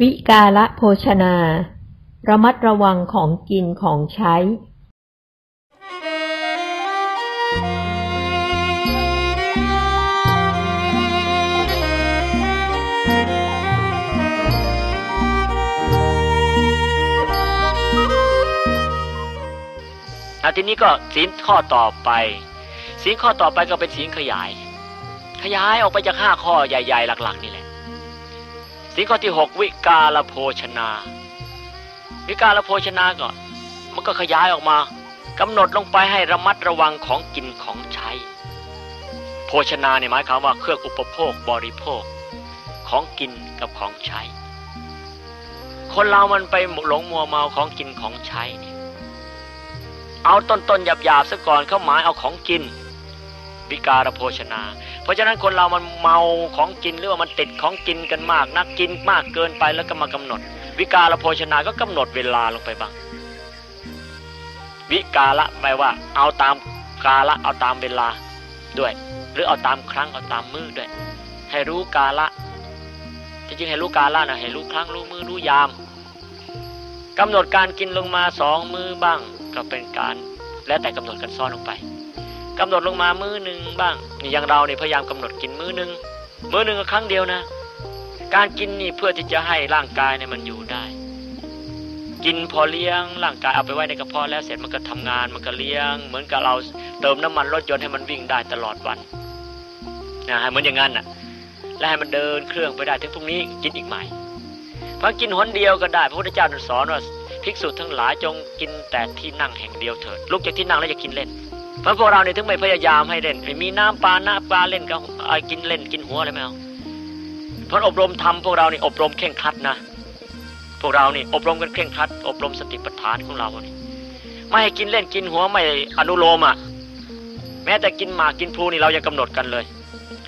วิกาละโภชนา ระมัดระวังของกินของใช้ทีนี้ก็ศีลข้อต่อไปศีลข้อต่อไปก็เป็นศีลขยาย ขยายออกไปจากห้าข้อใหญ่ ๆ หลัก ๆ นี่แหละ ศีลข้อที่หกวิกาลโภชนา วิกาลโภชนาก็มันก็ขยายออกมากำหนดลงไปให้ระมัดระวังของกินของใช้ โภชนาเนี่ยหมายความว่าเครื่องอุปโภคบริโภคของกินกับของใช้ คนเรามันไปหลงมัวเมาของกินของใช้เนี่ยเอาต้นต้นหยาบหยาบซะก่อนเขาหมายเอาของกิน วิการโภชนา เพราะฉะนั้นคนเรามันเมาของกินหรือว่ามันติดของกินกันมากนักกินมากเกินไปแล้วก็มากำหนด วิการโภชนาก็กำหนดเวลาลงไปบ้าง วิกาละแปลว่า เอาตามกาละเอาตามเวลาด้วย หรือเอาตามครั้งเอาตามมือด้วย ให้รู้กาละจริงๆให้รู้กาละนะให้รู้ครั้งรู้มือรู้ยามกำหนดการกินลงมาสองมือบ้างก็เป็นการ แล้วแต่กำหนดกันซ้อนลงไป กำหนดลงมามื้อหนึ่งบ้างนี่อย่างเราเนี่ยพยายามกำหนดกินมื้อหนึ่งมื้อหนึ่งก็ครั้งเดียวนะ การกินนี่เพื่อที่จะให้ร่างกายเนี่ยมันอยู่ได้ กินพอเลี้ยงร่างกายเอาไปไว้ในกระเพาะแล้วเสร็จมันก็ทำงานมันก็เลี้ยง เหมือนกับเราเติมน้ำมันรถยนต์ให้มันวิ่งได้ตลอดวันนะเหมือนอย่างนั้นน่ะและให้มันเดินเครื่องไปได้ถึงพรุ่งนี้กินอีกใหม่เพราะกินหนเดียวก็ได้พระพุทธเจ้าสอนว่าภิกษุทั้งหลายจงกินแต่ที่นั่งแห่งเดียวเถิดลุกจากที่นั่งแล้วจะกินเล่น พราะพวกเราเนี่ยถึงไม่พยายามให้เล่นไม่มีน้ำปลาหน้าปลาเล่นก็กินเล่นกินหัวอะไรไม่เอาเพราะอบรมทำพวกเรานี่อบรมเข่งครัดนะพวกเรานี่อบรมกันเข่งครัด อบรมสติปัฏฐานของเรานี่ไม่ให้กินเล่นกินหัวไม่อนุโลมอะแม้แต่กินหมากกินพลูนี่เรายังกำหนดกันเลย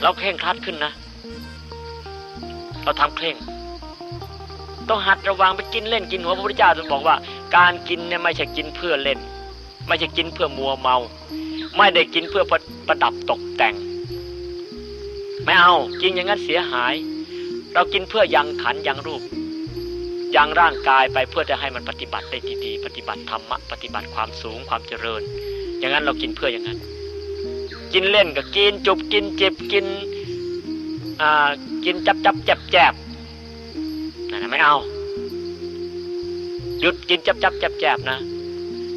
เราเข่งครัดขึ้นนะ เราทำเคร่ง ต้องหัดระวังไปกินเล่นกินหัวพระพุทธเจ้าท่านบอกว่า การกินเนี่ยไม่ใช่กินเพื่อเล่น ไม่ใช่กินเพื่อมัวเมา ไม่ได้กินเพื่อประดับตกแต่ง ไม่เอากินอย่างนั้นเสียหาย เรากินเพื่อยังขันยังรูป ยังร่างกายไปเพื่อจะให้มันปฏิบัติได้ดีๆปฏิบัติธรรมะปฏิบัติความสูงความเจริญ อย่างนั้นเรากินเพื่ออย่างนั้น กินเล่นก็กินจุบกินเจ็บกินอ่ากินจับจับแจบแจบนั่นไม่เอาหยุดกินจับจับแจบแจบนะ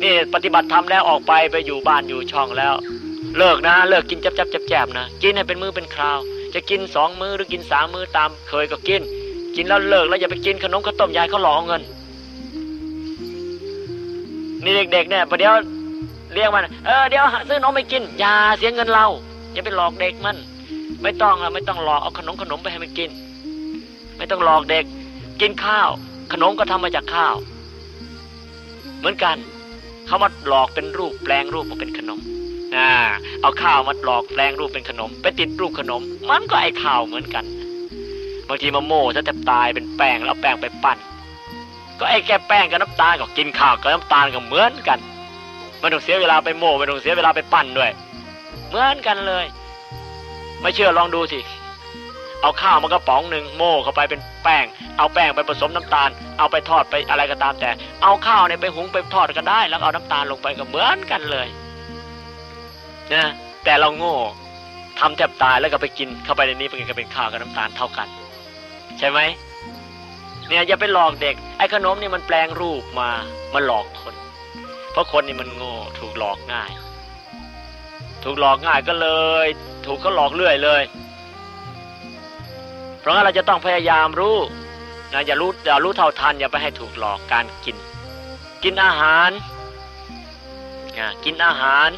นี่ปฏิบัติธรรมแล้วออกไปไปอยู่บ้านอยู่ช่องแล้ว เลิกนะ เลิกกินจับจับแจบแจบนะกินให้เป็นมือเป็นคราว จะกินสองมือหรือกินสามมือตามเคยก็กิน กินแล้วเลิกแล้วอย่าไปกินขนมข้าวต้มยายเขาหลอกเงินนี่เด็กๆเนี่ยประเดี๋ยวเรียกมันเออเดี๋ยวซื้อนมไปกินอย่าเสียเงินเราอย่าไปหลอกเด็กมัน ไม่ต้องอะไม่ต้องหลอกเอาขนมขนมไปให้มันกิน ไม่ต้องหลอกเด็ก กินข้าว ขนมก็ทำมาจากข้าว เหมือนกัน เขามาหลอกเป็นรูปแปลงรูปมาเป็นขนมอ่าเอาข้าวมาหลอกแปลงรูปเป็นขนม ไปติดรูปขนม มันก็ไอข้าวเหมือนกันบางทีมาโม่ถ้าแทบตายเป็นแป้งแล้วเอาแป้งไปปั้น ก็ไอแค่แป้งกับน้ำตาลก็กินข้าวกับน้ำตาลก็เหมือนกันไม่ต้องเสียเวลาไปโม่ไม่ต้องเสียเวลาไปปั้นด้วย เหมือนกันเลย ไม่เชื่อลองดูสิ เอาข้าวมากระป๋องหนึ่งโม่เข้าไปเป็นแป้ง เอาแป้งไปผสมน้ำตาล เอาไปทอดไปอะไรก็ตามแต่ เอาข้าวเนี่ยไปหุงไปทอดก็ได้ แล้วเอาน้ำตาลลงไปก็เหมือนกันเลยนะแต่เราโง่ทำแทบตายแล้วก็ไปกินเข้าไปในนี้เป็นก็เป็นข้าวกับน้ำตาลเท่ากัน ใช่ไหมเนี่ยอย่าไปหลอกเด็กไอ้ขนมนี่มันแปลงรูปมามาหลอกคน เพราะคนนี่มันโง่ถูกหลอกง่าย ถูกหลอกง่ายก็เลย ถูกเขาหลอกเรื่อยเลย เพราะงั้นเราจะต้องพยายามรู้นะอย่ารู้อย่ารู้เท่าทันอย่าไปให้ถูกหลอกการกิน กินอาหารนะกินอาหาร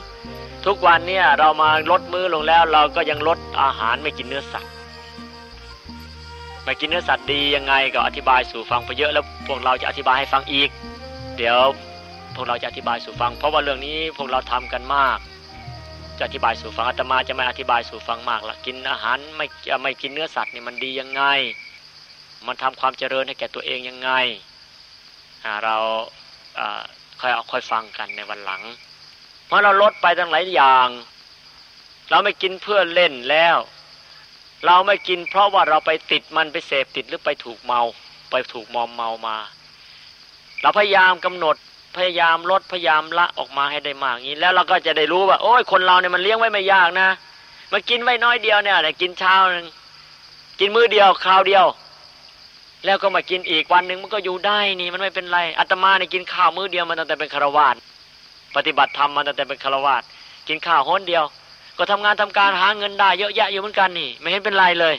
ทุกวันเนี่ยเรามาลดมือลงแล้ว เราก็ยังลดอาหารไม่กินเนื้อสัตว์ไม่กินเนื้อสัตว์ดียังไงก็อธิบายสู่ฟังไปเยอะแล้วพวกเราจะอธิบายให้ฟังอีก เดี๋ยวพวกเราจะอธิบายสู่ฟัง เพราะว่าเรื่องนี้พวกเราทำกันมาก อธิบายสู่ฟังอาตมาจะไม่อธิบายสู่ฟังมากละกินอาหารไม่ไม่กินเนื้อสัตว์นี่มันดียังไง มันทำความเจริญให้แก่ตัวเองยังไงเราค่อยเอาค่อยฟังกันในวันหลัง เพราะเราลดไปทั้งหลายอย่าง เราไม่กินเพื่อเล่นแล้ว เราไม่กินเพราะว่าเราไปติดมันไปเสพติดหรือไปถูกเมา ไปถูกมอมเมามา เราพยายามกำหนด พยายามลดพยายามละออกมาให้ได้มากอย่างนี้ แล้วเราก็จะได้รู้ว่า โอ้ยคนเราเนี่ยมันเลี้ยงไว้ไม่ยากนะมากินไว้น้อยเดียวเนี่ยแต่กินเช้าหนึ่งกินมื้อเดียวคราวเดียว แล้วก็มากินอีกวันหนึ่งมันก็อยู่ได้นี่มันไม่เป็นไรอาตมาเนี่ยกินข้าวมื้อเดียวมาตั้งแต่เป็นคารวาสปฏิบัติธรรมมาตั้งแต่เป็นคารวาสกินข้าวห้นเดียว ก็ทำงานทำการหาเงินได้เยอะแยะอยู่เหมือนกันนี่ ไม่เห็นเป็นไรเลย